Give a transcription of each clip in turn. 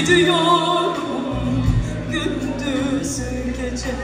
Gidiyorum gündüz gece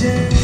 gece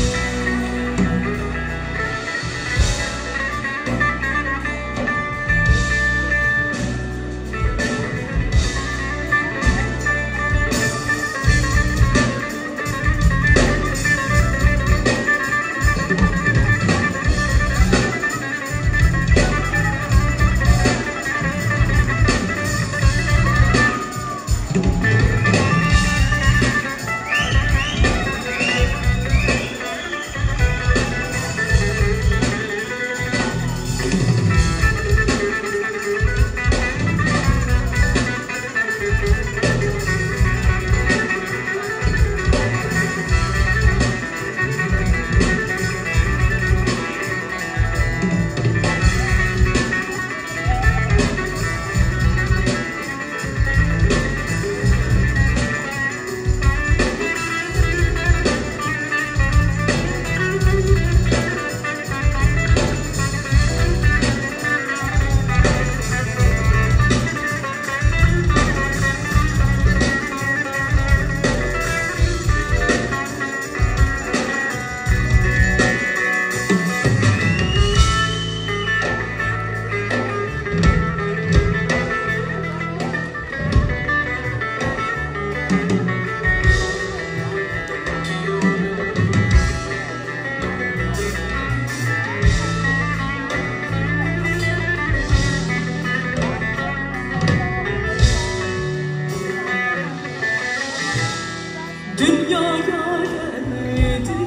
Dünyaya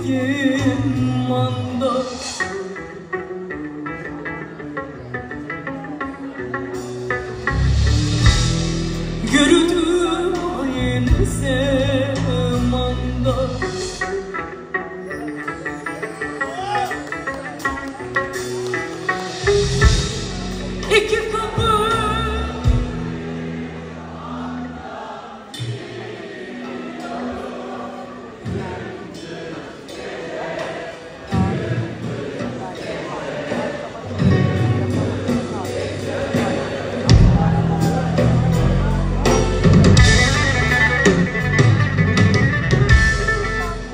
geldiğim anda. Gördüm aynı zamanda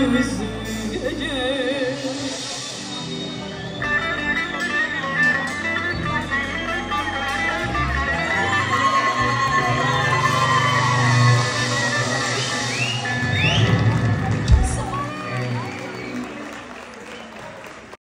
bizi gece.